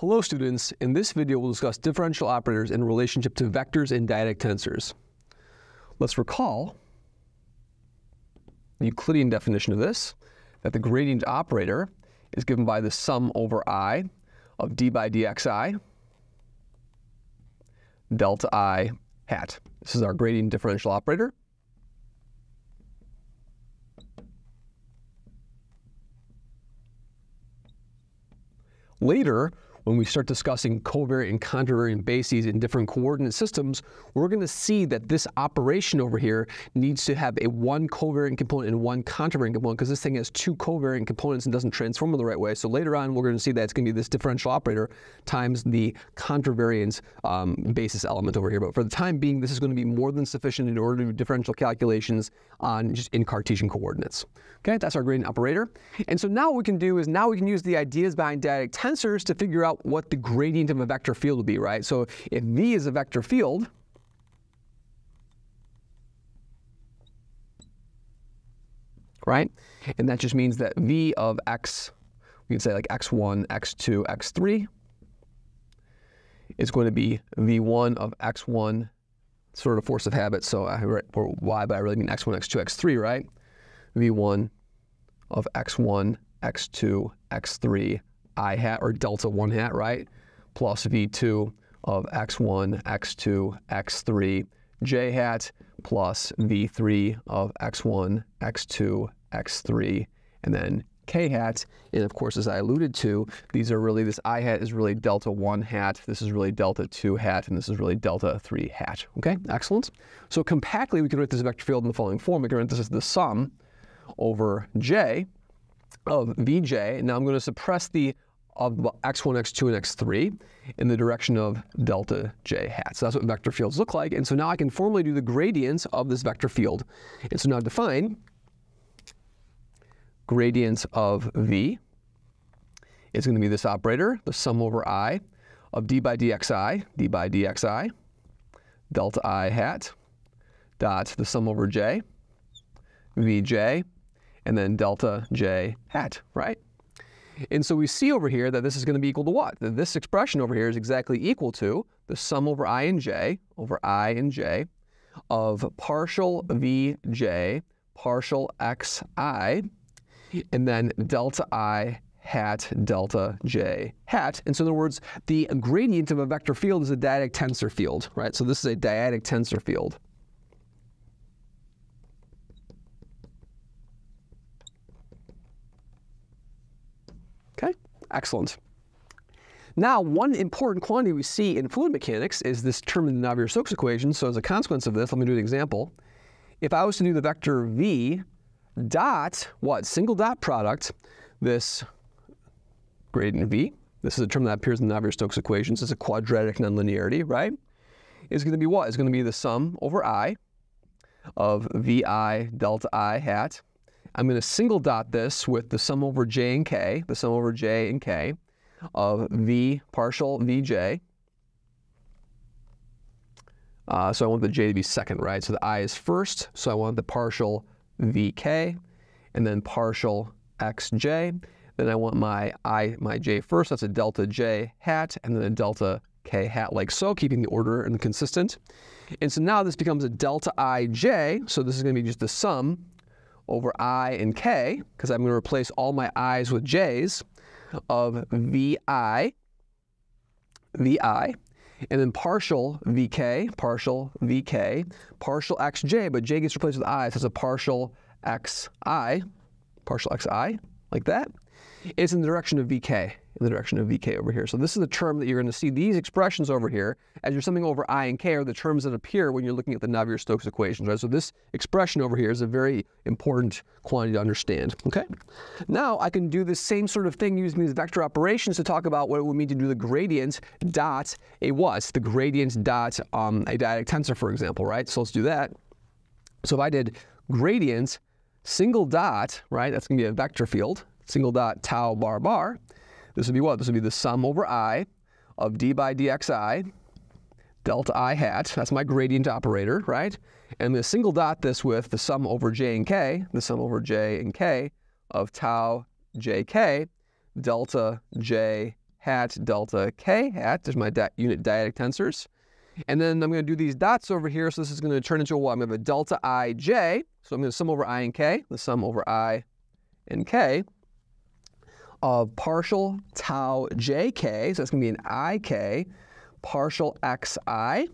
Hello students, in this video we'll discuss differential operators in relationship to vectors and dyadic tensors. Let's recall the Euclidean definition of this, that the gradient operator is given by the sum over i of d by dxi delta i hat. This is our gradient differential operator. Later, when we start discussing covariant and contravariant bases in different coordinate systems, we're going to see that this operation over here needs to have a one covariant component and one contravariant component because this thing has two covariant components and doesn't transform in the right way. So later on, we're going to see that it's going to be this differential operator times the contravariance um, basis element over here. But for the time being, this is going to be more than sufficient in order to do differential calculations on just in Cartesian coordinates. Okay, that's our gradient operator. And so now what we can do is now we can use the ideas behind dyadic tensors to figure out what the gradient of a vector field would be, right? So if V is a vector field, right? And that just means that V of x, we can say like x1, x2, x3 is going to be V1 of x1, sort of force of habit, so I write for y, but I really mean x1, x2, x3, right? V1 of x1, x2, x3, i hat, or delta 1 hat, right? Plus V2 of x1, x2, x3, j hat, plus V3 of x1, x2, x3, and then k hat. And of course, as I alluded to, these are really, this i hat is really delta 1 hat, this is really delta 2 hat, and this is really delta 3 hat. Okay, excellent. So compactly, we can write this vector field in the following form. We can write this as the sum over j of vj. Now I'm going to suppress the of x1, x2, and x3 in the direction of delta j hat. So that's what vector fields look like. And so now I can formally do the gradients of this vector field. And so now define gradients of v is going to be this operator, the sum over i of d by dxi, d by dxi, delta i hat, dot the sum over j, vj, and then delta j hat, right? And so we see over here that this is going to be equal to what? That this expression over here is exactly equal to the sum over i and j, over i and j, of partial vj, partial xi, and then delta i hat delta j hat. And so in other words, the gradient of a vector field is a dyadic tensor field, right? So this is a dyadic tensor field. Okay, excellent. Now, one important quantity we see in fluid mechanics is this term in the Navier-Stokes equation. So as a consequence of this, let me do an example. If I was to do the vector v dot, what, single dot product, this gradient v, this is a term that appears in the Navier-Stokes equations, it's a quadratic nonlinearity, right? Is going to be what? Is going to be the sum over i of vi delta i hat I'm going to single dot this with the sum over j and k, the sum over j and k of v partial vj. Uh, so I want the j to be second, right? So the i is first, so I want the partial vk, and then partial xj. Then I want my i, my j first, that's a delta j hat, and then a delta k hat like so, keeping the order and consistent. And so now this becomes a delta ij, so this is going to be just the sum over i and k, because I'm going to replace all my i's with j's, of vi, vi, and then partial vk, partial vk, partial xj, but j gets replaced with i, so it's a partial xi, partial xi, like that. It's in the direction of vk in the direction of vk over here. So this is the term that you're going to see these expressions over here as you're summing over i and k are the terms that appear when you're looking at the Navier-Stokes equations, right? So this expression over here is a very important quantity to understand, okay? Now I can do the same sort of thing using these vector operations to talk about what it would mean to do the gradient dot a what? The gradient dot um, a dyadic tensor, for example, right? So let's do that. So if I did gradient single dot, right, that's going to be a vector field, single dot tau bar bar, this would be what? This would be the sum over i of d by dxi delta i hat. That's my gradient operator, right? And to single dot this with the sum over j and k, the sum over j and k of tau jk delta j hat delta k hat. There's my unit dyadic tensors. And then I'm going to do these dots over here. So this is going to turn into a what? I'm going to have a delta ij. So I'm going to sum over i and k, the sum over i and k of partial tau jk. So that's going to be an ik partial xi.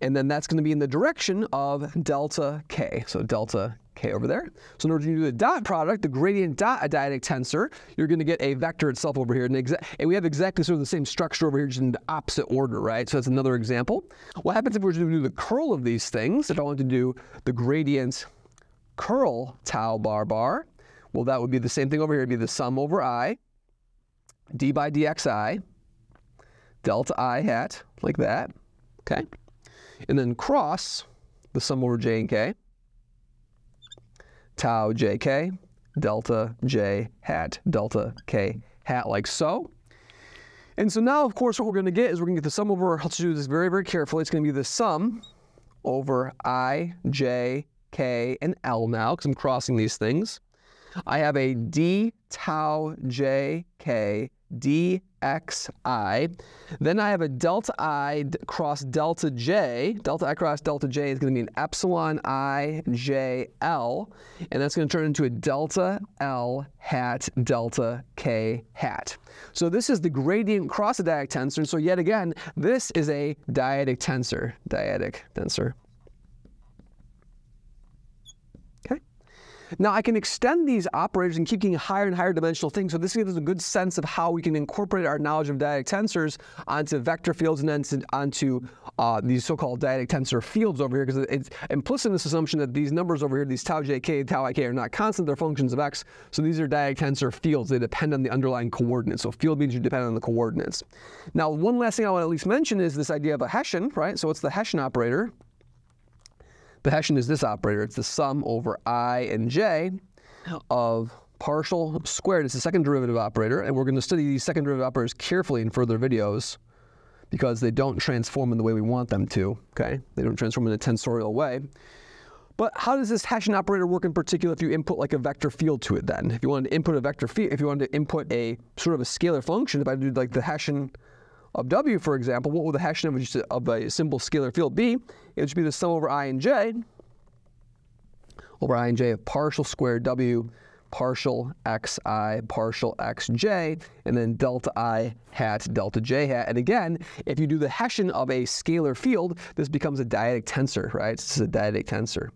And then that's going to be in the direction of delta k. So delta k over there. So in order to do the dot product, the gradient dot a dyadic tensor, you're going to get a vector itself over here. And, and, we have exactly sort of the same structure over here, just in the opposite order, right? So that's another example. What happens if we were to do the curl of these things? If I want to do the gradient curl tau bar bar, well, that would be the same thing over here. It'd be the sum over i, d by dxi, delta i hat, like that, okay? And then cross the sum over j and k, tau jk, delta j hat, delta k hat, like so. And so now, of course, what we're going to get is we're going to get the sum over, let's do this very, very carefully. It's going to be the sum over i, j, k, and l now, because I'm crossing these things. I have a d tau j k dxi. Then I have a delta i cross delta j. Delta i cross delta j is going to be an epsilon i j l, and that's going to turn into a delta l hat delta k hat. So this is the gradient cross a dyadic tensor. And so yet again, this is a dyadic tensor. Dyadic tensor. Now I can extend these operators and keep getting higher and higher dimensional things. So this gives us a good sense of how we can incorporate our knowledge of dyadic tensors onto vector fields and then onto uh, these so-called dyadic tensor fields over here because it's implicit in this assumption that these numbers over here, these tau jk, tau ik are not constant, they're functions of x. So these are dyadic tensor fields. They depend on the underlying coordinates. So field means you depend on the coordinates. Now one last thing I want to at least mention is this idea of a Hessian, right? So it's the Hessian operator. The Hessian is this operator. It's the sum over i and j oh. of partial squared. It's the second derivative operator, and we're going to study these second derivative operators carefully in further videos because they don't transform in the way we want them to, okay? They don't transform in a tensorial way. But how does this Hessian operator work in particular if you input like a vector field to it then? If you wanted to input a vector field, if you wanted to input a sort of a scalar function, if I do like the Hessian of W, for example, what would the Hessian of, of a simple scalar field be? It would be the sum over i and j over i and j of partial squared W partial xi partial xj, and then delta i hat delta j hat. And again, if you do the Hessian of a scalar field, this becomes a dyadic tensor, right? This is a dyadic tensor.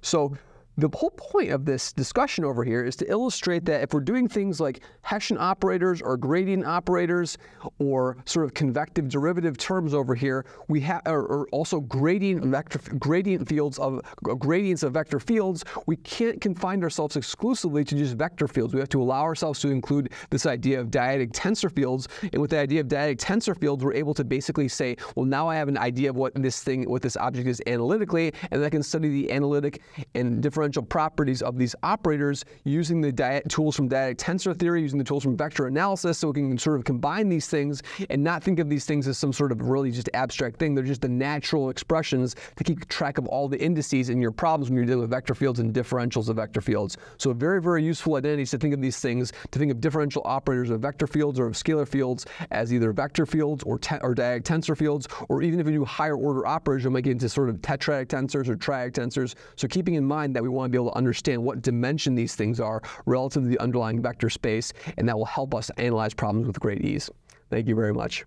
So the whole point of this discussion over here is to illustrate that if we're doing things like Hessian operators or gradient operators or sort of convective derivative terms over here, we have or, also gradient vector gradient fields of gradients of vector fields, we can't confine ourselves exclusively to just vector fields. We have to allow ourselves to include this idea of dyadic tensor fields. And with the idea of dyadic tensor fields, we're able to basically say, well, now I have an idea of what this thing, what this object is analytically, and then I can study the analytic and different properties of these operators using the tools from dyadic tensor theory, using the tools from vector analysis, so we can sort of combine these things and not think of these things as some sort of really just abstract thing. They're just the natural expressions to keep track of all the indices in your problems when you're dealing with vector fields and differentials of vector fields. So very, very useful identities to think of these things, to think of differential operators of vector fields or of scalar fields as either vector fields or, or dyadic tensor fields, or even if you do higher order operators, you might get into sort of tetradic tensors or triadic tensors. So keeping in mind that we want to be able to understand what dimension these things are relative to the underlying vector space, and that will help us analyze problems with great ease. Thank you very much.